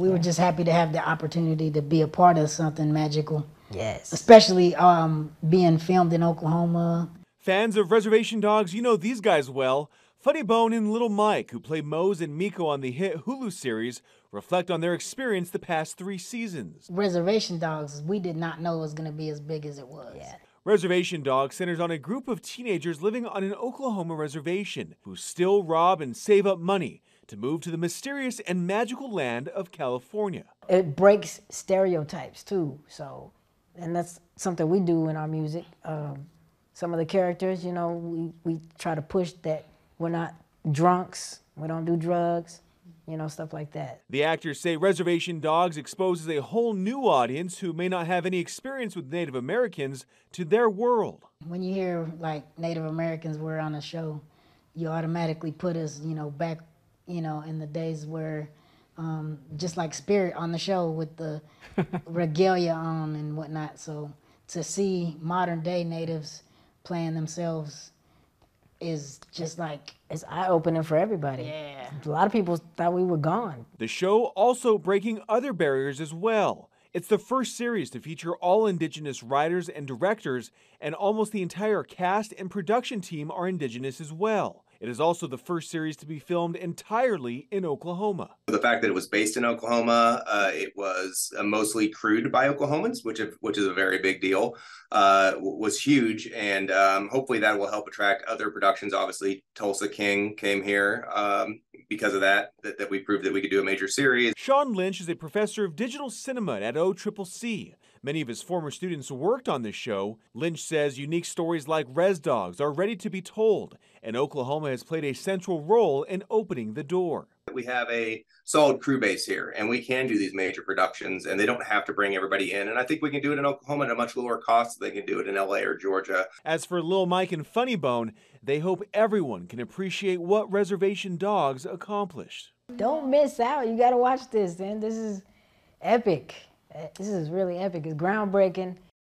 We were just happy to have the opportunity to be a part of something magical. Yes. Especially um, being filmed in Oklahoma. Fans of Reservation Dogs, you know these guys well. Funny Bone and Lil Mike, who play Mose and Miko on the hit Hulu series, reflect on their experience the past three seasons. Reservation Dogs, we did not know it was going to be as big as it was. Yeah. Reservation Dogs centers on a group of teenagers living on an Oklahoma reservation who still rob and save up money to move to the mysterious and magical land of California. It breaks stereotypes too, so, and that's something we do in our music. Um, some of the characters, you know, we, we try to push that we're not drunks, we don't do drugs, you know, stuff like that. The actors say Reservation Dogs exposes a whole new audience who may not have any experience with Native Americans to their world. When you hear like Native Americans were on a show, you automatically put us, you know, back, you know, in the days where um, just like Spirit on the show with the regalia on and whatnot. So to see modern day natives playing themselves is just like it's eye opening for everybody. Yeah. A lot of people thought we were gone. The show also breaking other barriers as well. It's the first series to feature all Indigenous writers and directors, and almost the entire cast and production team are Indigenous as well. It is also the first series to be filmed entirely in Oklahoma. The fact that it was based in Oklahoma, uh, it was uh, mostly crewed by Oklahomans, which is, which is a very big deal, uh, was huge, and um, hopefully that will help attract other productions. Obviously, Tulsa King came here um, because of that, that, that we proved that we could do a major series. Sean Lynch is a professor of digital cinema at OCCC. Many of his former students worked on this show. Lynch says unique stories like Res Dogs are ready to be told, and Oklahoma has played a central role in opening the door. We have a solid crew base here, and we can do these major productions, and they don't have to bring everybody in. And I think we can do it in Oklahoma at a much lower cost than they can do it in LA or Georgia. As for Lil Mike and Funny Bone, they hope everyone can appreciate what Reservation Dogs accomplished. Don't miss out. You got to watch this, man. This is epic. Eh, this is really epic. It's groundbreaking.